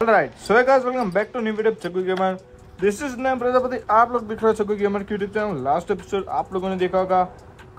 Right so guys welcome back to new video gamer this is Prajapati आप लोग रहे हो गेमर की यूट्यूब चैनल लास्ट एपिसोड आप लोगों ने देखा होगा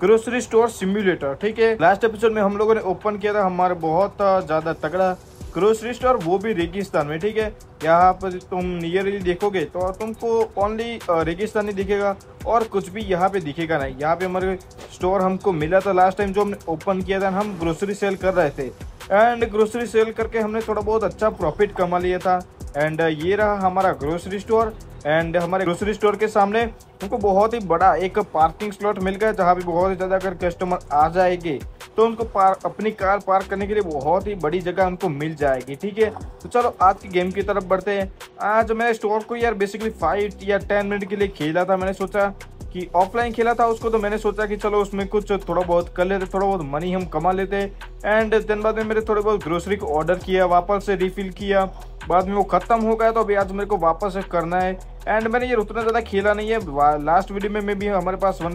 ग्रोसरी स्टोर सिम्युलेटर ठीक है? लास्ट एपिसोड में हम लोगों ने ओपन किया था हमारे बहुत ज़्यादा तगड़ा ग्रोसरी स्टोर वो भी रेगिस्तान में, ठीक है? यहाँ पर तुम नियरली देखोगे तो तुमको ओनली रेगिस्तान ही दिखेगा, और कुछ भी यहाँ पे दिखेगा नहीं। यहाँ पे हमारे स्टोर हमको मिला था लास्ट टाइम जो हमने ओपन किया था, हम ग्रोसरी सेल कर रहे थे। एंड ग्रोसरी सेल करके हमने थोड़ा बहुत अच्छा प्रॉफिट कमा लिया था। एंड ये रहा हमारा ग्रोसरी स्टोर एंड हमारे ग्रोसरी स्टोर के सामने हमको बहुत ही बड़ा एक पार्किंग स्लॉट मिल गया, जहाँ पे बहुत ही ज़्यादा अगर कस्टमर आ जाएँगे। तो उनको पार, अपनी कार पार्क करने के लिए बहुत ही बड़ी जगह उनको मिल जाएगी, ठीक है? तो चलो, आज की गेम की तरफ़ बढ़ते हैं। आज मैं स्टोर को यार बेसिकली फाइव या टेन मिनट के लिए खेला था, मैंने सोचा कि ऑफलाइन खेला था उसको तो मैंने सोचा कि चलो उसमें कुछ थोड़ा बहुत कर लेते, थोड़ा बहुत मनी हम कमा लेते। एंड दिन बाद में मेरे थोड़े बहुत ग्रोसरी को ऑर्डर किया, वापस से रिफिल किया। बाद में वो खत्म हो गया तो अभी आज मेरे को वापस करना है। एंड मैंने ये उतना ज़्यादा खेला नहीं है। लास्ट वीडियो में मे भी हमारे पास वन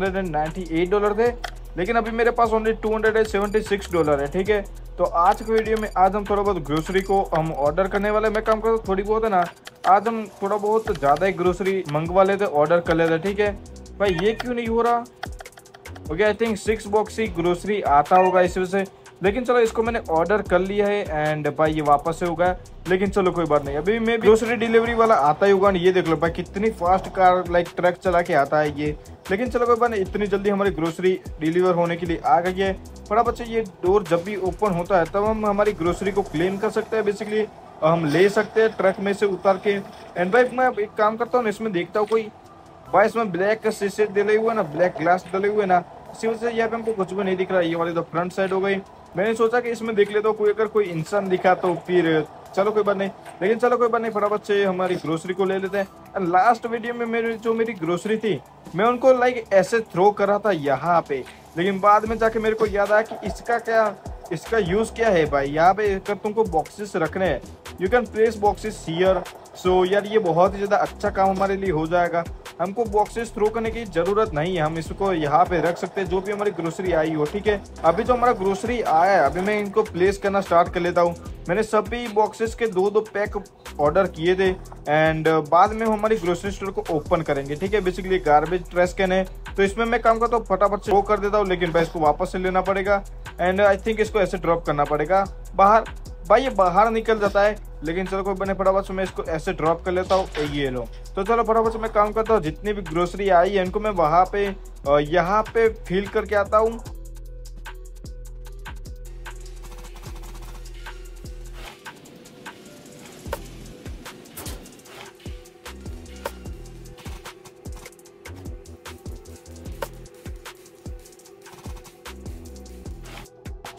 डॉलर थे। लेकिन अभी मेरे पास only two hundred and seventy six dollar है, ठीक है? तो आज के वीडियो में, आज हम थोड़ा बहुत ग्रोसरी को हम ऑर्डर करने वाले मैं काम करता थोड़ी बहुत है ना? आज हम थोड़ा बहुत ज़्यादा ही ग्रोसरी मंगवा लेते ऑर्डर कर लेते, ठीक है? भाई, ये क्यों नहीं हो रहा? Okay I think six box he grocery आता होगा इस वजह से। लेकिन चलो, इसको मैंने ऑर्डर कर लिया है एंड भाई ये वापस से होगा लेकिन चलो, कोई बात नहीं। अभी मैं ग्रोसरी डिलीवरी वाला आता ही होगा ये देख लो भाई, कितनी फास्ट कार लाइक ट्रक चला के आता है ये। लेकिन चलो, कोई बात नहीं, इतनी जल्दी हमारी ग्रोसरी डिलीवर होने के लिए आ गई है। बड़ा बच्चा ये डोर जब भी ओपन होता है, तब हम हमारी ग्रोसरी को क्लेम कर सकते हैं बेसिकली हम ले सकते हैं ट्रक में से उतार के। एंड भाई, मैं एक काम करता हूँ इसमें देखता हूँ कोई। भाई, इसमें ब्लैक शीशे डले हुए ना ब्लैक ग्लास डले हुए ना, इसी वजह से यहाँ पे हमको कुछ भी नहीं दिख रहा। है ये वाली तो फ्रंट साइड हो गई। मैंने सोचा कि इसमें देख लेता हूँ, कोई अगर कोई इंसान दिखा तो फिर चलो कोई बात नहीं। लेकिन चलो कोई बात नहीं, फटाफट से हमारी ग्रोसरी को ले लेते हैं। एंड लास्ट वीडियो में मेरी जो मेरी ग्रोसरी थी, मैं उनको लाइक ऐसे थ्रो कर रहा था यहाँ पे। लेकिन बाद में जाके मेरे को याद आया कि इसका क्या इसका यूज़ क्या है भाई? यहाँ पे अगर तुमको बॉक्सेस रखने हैं you can place boxes here so यार ये बहुत ही ज़्यादा अच्छा काम हमारे लिए हो जाएगा। हमको बॉक्सेस थ्रो करने की ज़रूरत नहीं है। हम इसको यहाँ पे रख सकते हैं, जो भी हमारी ग्रोसरी आई हो, ठीक है? अभी जो हमारा ग्रोसरी आया है, अभी मैं इनको प्लेस करना स्टार्ट कर लेता हूँ। मैंने सभी बॉक्सेस के दो दो पैक ऑर्डर किए थे एंड बाद में हम हमारी ग्रोसरी स्टोर को ओपन करेंगे, ठीक है? बेसिकली गार्बेज ट्रेस कैन है। तो इसमें मैं काम करता हूँ, फटाफट से वो कर देता हूँ, लेकिन भाई इसको वापस से लेना पड़ेगा एंड आई थिंक इसको ऐसे ड्रॉप करना पड़ेगा। बाहर भाई, ये बाहर निकल जाता है। लेकिन चलो, कोई बने फटाफट से मैं इसको ऐसे ड्रॉप कर लेता हूँ। ये लो। तो चलो, फटाफट से मैं काम करता हूँ। जितनी भी ग्रोसरी आई है, इनको मैं वहाँ पे यहाँ पे फील करके आता हूँ।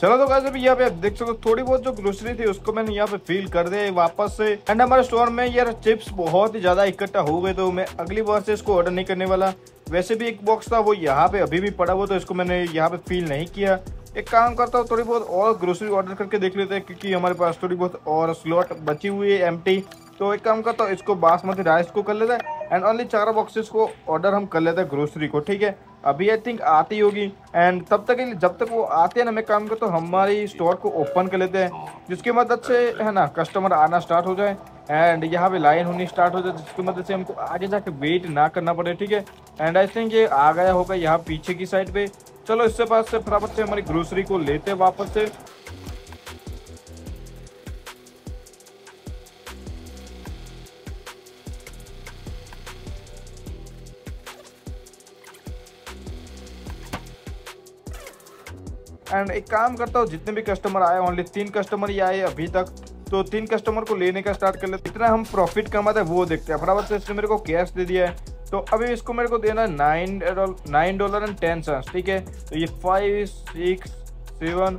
चलो तो गाइस अभी यहाँ पे देख सकते थोड़ी बहुत जो ग्रोसरी थी, उसको मैंने यहाँ पे फील कर दिया वापस से। एंड हमारे स्टोर में यार चिप्स बहुत ही ज़्यादा इकट्ठा हो गए तो मैं अगली बार से इसको ऑर्डर नहीं करने वाला। वैसे भी एक बॉक्स था, वो यहाँ पे अभी भी पड़ा हुआ तो इसको मैंने यहाँ पे फील नहीं किया। एक काम करता हूँ, थोड़ी बहुत और ग्रोसरी ऑर्डर करके देख लेते हैं, क्योंकि हमारे पास थोड़ी बहुत और स्लॉट बची हुई है एम तो एक काम करता हूँ, इसको बासमती राइस को कर लेते हैं। एंड ओनली चार बॉक्सेस को ऑर्डर हम कर लेते हैं ग्रोसरी को, ठीक है? अभी आई थिंक आती होगी। एंड तब तक जब तक वो आते हैं ना, मैं काम करता तो हमारी स्टोर को ओपन कर लेते हैं, जिसकी मदद से, है ना कस्टमर आना स्टार्ट हो जाए। एंड यहाँ पे लाइन होनी स्टार्ट हो जाए, जिसकी मदद से हमको आगे जाके वेट ना करना पड़े, ठीक है? एंड आई थिंक ये आ गया होगा यहाँ पीछे की साइड पे। चलो, इससे पास से फटाफट से हमारी ग्रोसरी को लेते वापस से। एंड एक काम करता हूँ, जितने भी कस्टमर आए ओनली तीन कस्टमर ही आए अभी तक तो तीन कस्टमर को लेने का स्टार्ट कर लेते इतना हम प्रॉफिट कमाते हैं, वो देखते हैं। फटाफट से इसने मेरे को कैश दे दिया है। तो अभी इसको मेरे को देना है nine nine dollar and ten cents ठीक है? तो ये five six seven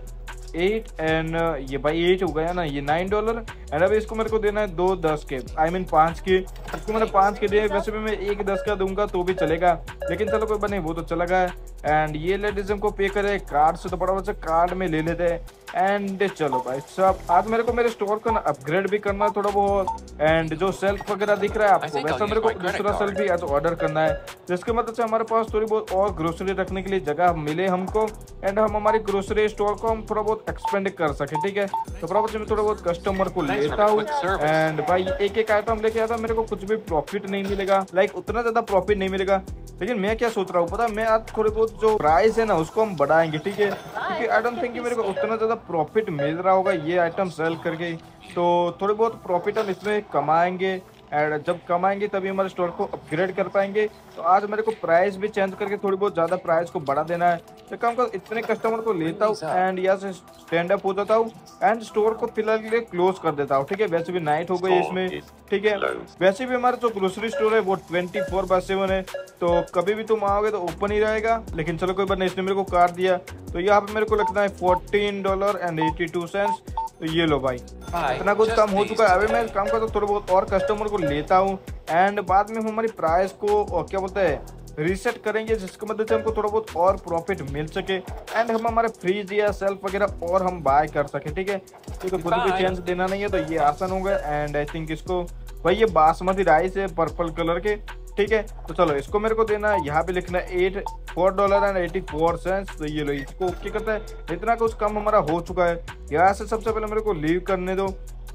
eight and ये भाई एट हो गया ना, ये नाइन डॉलर एंड अभी इसको मेरे को देना है दो दस के आई मीन पाँच के। इसको मैंने पाँच के दिए वैसे भी मैं एक दस का दूँगा तो भी चलेगा। लेकिन चलो कोई बने वो तो चला गया एंड ये लेडीज़ हमको पे करे कार्ड से तो बड़ा बच्चा कार्ड में ले लेते हैं। एंड चलो भाई सब आज मेरे को मेरे स्टोर को ना अपग्रेड भी करना है थोड़ा बहुत। एंड जो सेल्फ वगैरह दिख रहा है आपको वैसा मेरे को दूसरा सेल्फ भी आज ऑर्डर करना है। जिसके मतलब से हमारे पास थोड़ी बहुत और ग्रोसरी रखने के लिए जगह मिले हमको। एंड हम हमारी ग्रोसरी स्टोर को हम थोड़ा बहुत एक्सपेंड कर सके ठीक है? तो से मैं थोड़ा बहुत कस्टमर को लेता हूँ एंड भाई एक एक आइटम लेके आता मेरे को कुछ भी प्रॉफिट नहीं मिलेगा। लाइक उतना ज़्यादा प्रॉफिट नहीं मिलेगा। लेकिन मैं क्या सोच रहा हूँ पता मैं आज थोड़े बहुत जो प्राइस है ना उसको हम बढ़ाएँगे ठीक है? क्योंकि आई डोंट थिंक मेरे को उतना ज़्यादा प्रॉफिट मिल रहा होगा ये आइटम सेल करके। तो थोड़े बहुत प्रॉफिट हम इसमें कमाएँगे। एंड जब कमाएँगे तभी हमारे स्टोर को अपग्रेड कर पाएँगे। तो आज मेरे को प्राइस भी चेंज करके थोड़ी बहुत ज़्यादा प्राइस को बढ़ा देना है। तो काम कर इतने कस्टमर को लेता हूँ एंड यहाँ से स्टैंड अप हो जाता हूँ एंड स्टोर को फ़िलहाल के लिए क्लोज कर देता हूँ ठीक है? वैसे भी नाइट हो गई इसमें ठीक है? वैसे भी हमारा जो ग्रोसरी स्टोर है वो ट्वेंटी फोर बाय सेवन है। तो कभी भी तुम आओगे तो ओपन ही रहेगा। लेकिन चलो कोई बात नहीं इसने मेरे को कार दिया। तो यहाँ पे मेरे को लगता है fourteen dollar and eighty two cents तो ये लो भाई। इतना कुछ कम हो चुका है। अभी मैं काम करता हूँ थोड़ा बहुत और कस्टमर को लेता हूँ। एंड बाद में हमारी प्राइस को क्या बोलते हैं रीसेट करेंगे जिसकी मदद से हमको थोड़ा बहुत और प्रॉफिट मिल सके। एंड हम हमारे फ्रीज या सेल्फ वगैरह और हम बाय कर सके ठीक है? क्योंकि खुद भी चेंज देना नहीं है तो ये आसान होगा एंड आई थिंक इसको भाई ये बासमती राइस है पर्पल कलर के। ठीक है? तो चलो, इसको मेरे को देना है। यहाँ पे लिखना है eight four dollar and eighty four cents तो ये लो, इसको ओके करता है? इतना कुछ कम हमारा हो चुका है। यहाँ से सबसे पहले मेरे को लीव करने दो।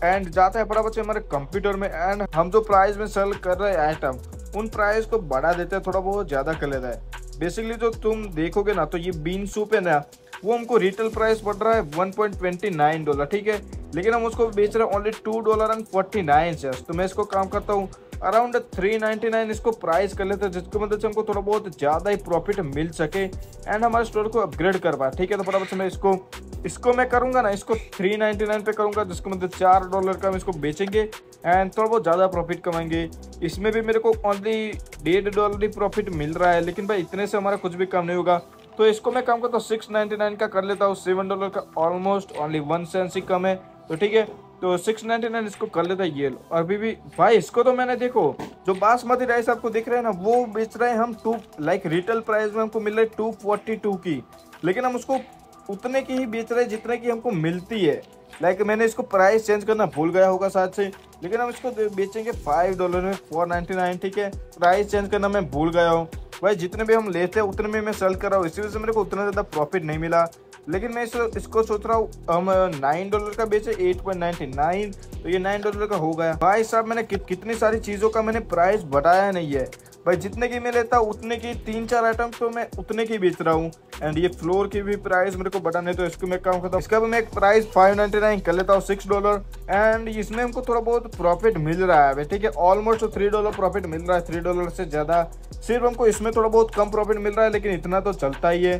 एंड जाता है बड़ा बच्चे हमारे कंप्यूटर में। एंड हम जो प्राइस में सेल कर रहे हैं आइटम उन प्राइस को बढ़ा देते हैं। थोड़ा बहुत ज़्यादा कर लेता है। बेसिकली जो तुम देखोगे ना तो ये बीन सूप है ना वो हमको रिटेल प्राइस पड़ रहा है 1.29 डॉलर ठीक है? लेकिन हम उसको बेच रहे हैं only two dollar and forty nine तो मैं इसको काम करता हूँ अराउंड 399 इसको प्राइस कर लेते हैं, जिसकी मदद से हमको थोड़ा बहुत ज़्यादा ही प्रॉफिट मिल सके एंड हमारे स्टोर को अपग्रेड कर पाए। ठीक है तो बराबर से मैं इसको इसको मैं करूँगा ना, इसको 399 पे करूँगा, जिसको मतलब चार डॉलर का हम इसको बेचेंगे एंड थोड़ा बहुत ज़्यादा प्रॉफिट कमाएँगे। इसमें भी मेरे को ओनली डेढ़ डॉलर ही प्रॉफिट मिल रहा है, लेकिन भाई इतने से हमारा कुछ भी कम नहीं होगा। तो इसको मैं काम करता हूँ सिक्स नाइन्टी नाइन का कर लेता हूँ सेवन डॉलर का ऑलमोस्ट ओनली वन सेंस ही कम है। तो ठीक है तो सिक्स नाइन्टी नाइन इसको कर लेता है ये लो। अभी भी भाई इसको तो मैंने देखो जो बासमती राइस आपको दिख रहे हैं ना वो बेच रहे हैं हम टू लाइक रिटेल प्राइस में हमको मिल रहा है टू फोर्टी टू की। लेकिन हम उसको उतने की ही बेच रहे हैं जितने की हमको मिलती है। लाइक like, मैंने इसको प्राइस चेंज करना भूल गया होगा साथ से लेकिन हम इसको बेचेंगे फाइव डॉलर में फोर नाइन्टी नाइन ठीक है? प्राइस चेंज करना मैं भूल गया हूँ। भाई जितने भी हम लेते हैं उतने में मैं सेल कर रहा हूँ। इसी वजह से मेरे को उतना ज़्यादा प्रॉफिट नहीं मिला। लेकिन मैं इसको इसको सोच रहा हूँ हम नाइन डॉलर का बेचे एट पॉइंट नाइनटी नाइन तो ये नाइन डॉलर का हो गया। भाई साहब मैंने कि, कितनी सारी चीज़ों का मैंने प्राइस बढ़ाया नहीं है। भाई, जितने की मैं लेता उतने की तीन चार आइटम तो मैं उतने की बेच रहा हूँ। एंड ये फ्लोर की भी प्राइस मेरे को बटन है तो इसको मैं काम करता हूँ इसका भी मैं एक प्राइस फाइव नाइन्टी नाइन कर लेता हूँ सिक्स डॉलर एंड इसमें हमको थोड़ा बहुत प्रॉफिट मिल रहा है ठीक है? ऑलमोस्ट थ्री डॉलर प्रॉफिट मिल रहा है थ्री डॉलर से ज़्यादा। सिर्फ़ हमको इसमें थोड़ा बहुत कम प्रॉफिट मिल रहा है, लेकिन इतना तो चलता ही है।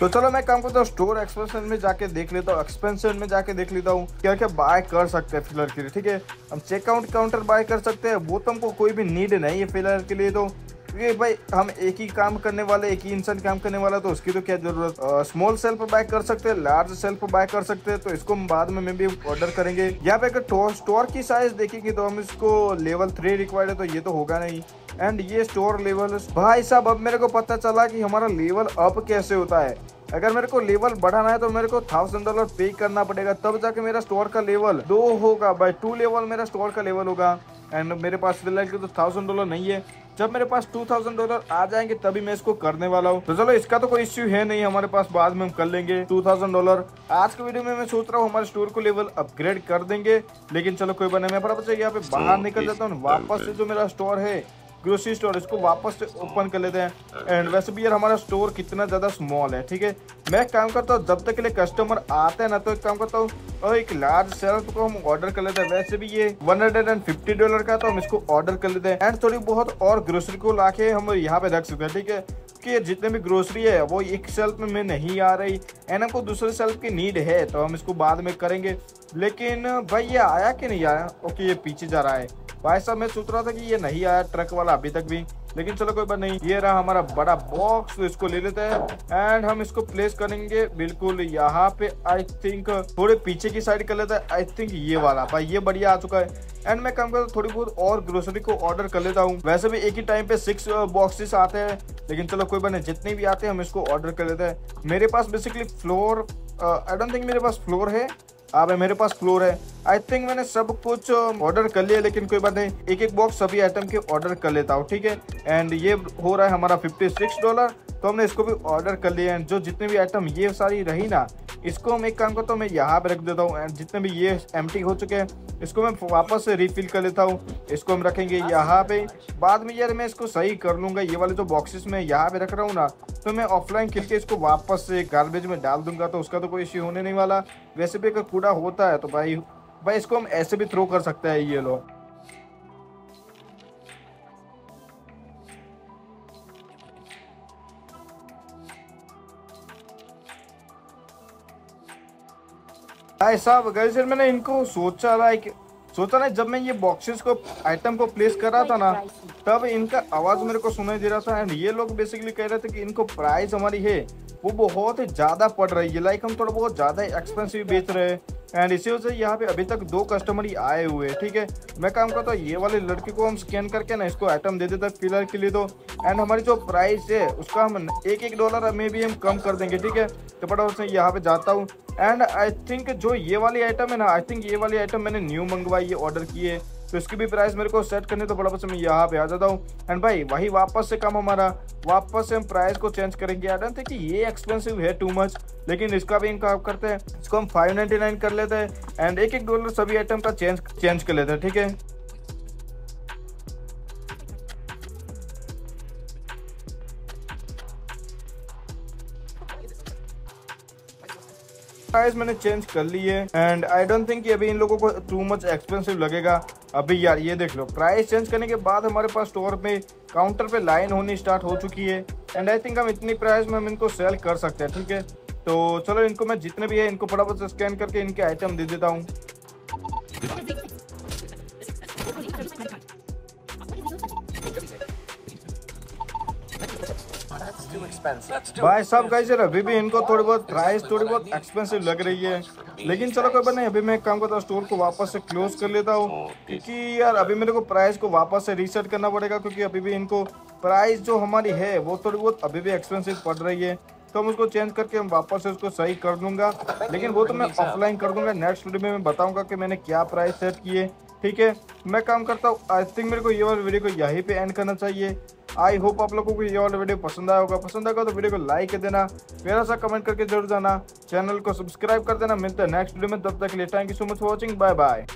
तो चलो मैं काम करता हूँ स्टोर एक्सपेंशन में जाके देख लेता हूँ एक्सपेंशन में जाके देख लेता हूँ क्या क्या बाय कर सकते हैं फ़िलहाल के लिए, ठीक है? हम चेकआउट काउंटर बाय कर सकते हैं, वो तो हमको कोई भी नीड नहीं है फ़िलहाल के लिए तो। क्योंकि भाई, हम एक ही काम करने वाले, एक ही इंसान काम करने वाला तो उसकी तो क्या ज़रूरत? स्मॉल सेल पर बाय कर सकते हैं लार्ज सेल पर बाय कर सकते हैं तो इसको हम बाद में, मैं भी ऑर्डर करेंगे। यहाँ पे अगर स्टोर की साइज़ देखेंगे तो हम इसको लेवल थ्री रिक्वायर्ड है तो ये तो होगा नहीं। एंड ये स्टोर लेवल भाई साहब अब मेरे को पता चला कि हमारा लेवल अप कैसे होता है। अगर मेरे को लेवल बढ़ाना है तो मेरे को थाउज़ेंड डॉलर पे करना पड़ेगा। तब जाके मेरा स्टोर का लेवल दो होगा बाय टू लेवल मेरा स्टोर का लेवल होगा। एंड मेरे पास फ़िलहाल के तो थाउज़ेंड डॉलर नहीं है। जब मेरे पास टू थाउज़ेंड डॉलर आ जाएँगे तभी मैं इसको करने वाला हूँ। तो चलो इसका तो कोई इश्यू है नहीं हमारे पास बाद में हम कर लेंगे टू थाउज़ेंड डॉलर आज के वीडियो में मैं सोच रहा हूँ हमारे स्टोर को लेवल अपग्रेड कर देंगे। लेकिन चलो कोई बने मैं फटाफट यहाँ पे बाहर निकल जाता हूँ वापस से जो मेरा स्टोर है ग्रोसरी स्टोर इसको वापस से ओपन कर लेते हैं। एंड वैसे भी यार हमारा स्टोर कितना ज़्यादा स्मॉल है, ठीक है? मैं एक काम करता हूँ, जब तक के लिए कस्टमर आते हैं ना तो एक काम करता हूँ और एक लार्ज सेल्फ को हम ऑर्डर कर लेते हैं। वैसे भी ये one hundred and fifty dollar का तो हम इसको ऑर्डर कर लेते हैं। एंड थोड़ी बहुत और ग्रोसरी को ला हम यहाँ पे रख सकते हैं, ठीक है? कि जितने भी ग्रोसरी है, वो एक सेल्फ में नहीं आ रही एंड हमको दूसरे सेल्फ की नीड है तो हम इसको बाद में करेंगे। लेकिन भाई ये आया कि नहीं आया? ओके, ये पीछे जा रहा है। भाई साहब मैं सोच रहा था कि ये नहीं आया ट्रक वाला अभी तक भी। लेकिन चलो कोई बात नहीं ये रहा हमारा बड़ा बॉक्स तो इसको ले लेते हैं। एंड हम इसको प्लेस करेंगे बिल्कुल यहाँ पे आई थिंक थोड़े पीछे की साइड कर लेते हैं। आई थिंक ये वाला भाई ये बढ़िया आ चुका है। एंड मैं काम करता थोड़ी बहुत और ग्रोसरी को ऑर्डर कर लेता हूँ। वैसे भी एक ही टाइम पे सिक्स बॉक्सेस uh, आते हैं। लेकिन चलो कोई बात नहीं जितने भी आते हैं हम इसको ऑर्डर कर लेते हैं। मेरे पास basically floor I don't think मेरे पास फ्लोर है। अब मेरे पास फ्लोर है। आई थिंक मैंने सब कुछ ऑर्डर कर लिया, लेकिन कोई बात नहीं। एक एक बॉक्स सभी आइटम के ऑर्डर कर लेता हूँ, ठीक है? एंड ये हो रहा है हमारा फिफ्टी सिक्स डॉलर तो हमने इसको भी ऑर्डर कर लिया। एंड जो जितने भी आइटम ये सारी रही ना इसको हम एक काम करता हूँ, मैं यहाँ पे रख देता हूँ। जितने भी ये एम हो चुके हैं, इसको मैं वापस से रिफिल कर लेता हूँ। इसको हम रखेंगे यहाँ पे। बाद में यार मैं इसको सही कर लूँगा, ये वाले जो बॉक्सेस में यहाँ पे रख रहा हूँ ना तो मैं ऑफलाइन खिल के इसको वापस से गार्बेज में डाल दूँगा तो उसका तो कोई इश्यू होने नहीं वाला। वैसे भी अगर कूड़ा होता है तो भाई भाई इसको हम ऐसे भी थ्रो कर सकते हैं ये लोग भाई साहब मैंने इनको सोचा लाइक सोचा ना जब मैं ये बॉक्सेस को आइटम को प्लेस कर रहा था ना, तब इनका आवाज़ मेरे को सुनाई दे रहा था। एंड ये लोग बेसिकली कह रहे थे कि इनको प्राइस हमारी है, वो बहुत ज़्यादा पड़ रही है। लाइक हम थोड़ा बहुत ज़्यादा एक्सपेंसिव बेच रहे हैं। एंड इसी वजह से यहाँ पे अभी तक दो कस्टमर ही आए हुए हैं, ठीक है? मैं काम करता हूँ, ये वाले लड़के को हम स्कैन करके ना इसको आइटम दे देते हैं फ़िलहाल के लिए तो। एंड हमारी जो प्राइस है, उसका हम एक एक डॉलर में भी हम कम कर देंगे, ठीक है? तो फटाफट से यहाँ पे जाता हूँ। एंड आई थिंक जो ये वाली आइटम है ना आई थिंक ये वाली आइटम मैंने न्यू मंगवाई है ऑर्डर किए तो इसकी भी प्राइस मेरे को सेट करने तो बड़ा बस मैं यहाँ पे आ जाता हूँ। एंड भाई, वही वापस से कम हमारा। वापस से हम प्राइस को चेंज करेंगे। आई डोंट थिंक ये एक्सपेंसिव है टू मच लेकिन इसका भी इनका करते हैं। इसको हम फाइव कर लेते हैं। एंड एक एक डॉलर सभी आइटम का चेंज चेंज कर लेते हैं, ठीक है? प्राइस मैंने चेंज कर ली है। एंड आई डोंट थिंक अभी इन लोगों को टू मच एक्सपेंसिव लगेगा। अभी यार ये देख लो प्राइस चेंज करने के बाद हमारे पास स्टोर पे काउंटर पे लाइन होनी स्टार्ट हो चुकी है। एंड आई थिंक हम इतनी प्राइस में हम इनको सेल कर सकते हैं ठीक है? तो चलो इनको मैं जितने भी है इनको फटाफट से स्कैन करके इनके आइटम दे देता हूँ। भाई सब गाइस अभी भी इनको थोड़ी बहुत प्राइस थोड़ी बहुत एक्सपेंसिव लग रही है। लेकिन चलो कोई बात नहीं अभी मैं एक काम करता हूँ स्टोर को वापस से क्लोज कर लेता हूँ क्योंकि यार अभी मेरे को प्राइस को वापस से रीसेट करना पड़ेगा क्योंकि अभी भी इनको प्राइस जो हमारी है वो थोड़ी बहुत अभी भी एक्सपेंसिव पड़ रही है। तो हम उसको चेंज करके हम वापस से उसको सही कर दूँगा लेकिन वो तो मैं ऑफलाइन कर दूँगा नेक्स्ट वीडियो में मैं बताऊँगा कि मैंने क्या प्राइस सेट किए। ठीक है मैं काम करता हूँ आई थिंक मेरे को ये वाला वीडियो को यहीं पे एंड करना चाहिए। आई होप आप लोगों को ये वाला वीडियो पसंद आया होगा। पसंद आएगा तो वीडियो को लाइक कर देना, प्यारा सा कमेंट करके ज़रूर जाना। चैनल को सब्सक्राइब कर देना। मिलते हैं नेक्स्ट वीडियो में, तब तक के लिए thank you so much for watching bye bye